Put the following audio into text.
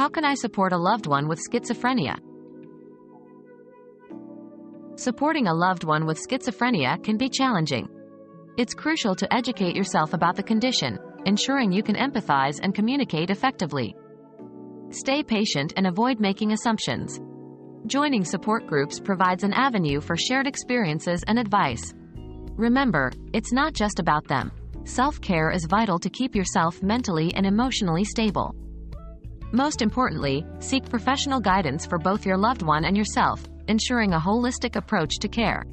How can I support a loved one with schizophrenia? Supporting a loved one with schizophrenia can be challenging. It's crucial to educate yourself about the condition, ensuring you can empathize and communicate effectively. Stay patient and avoid making assumptions. Joining support groups provides an avenue for shared experiences and advice. Remember, it's not just about them. Self care is vital to keep yourself mentally and emotionally stable. Most importantly, seek professional guidance for both your loved one and yourself, ensuring a holistic approach to care.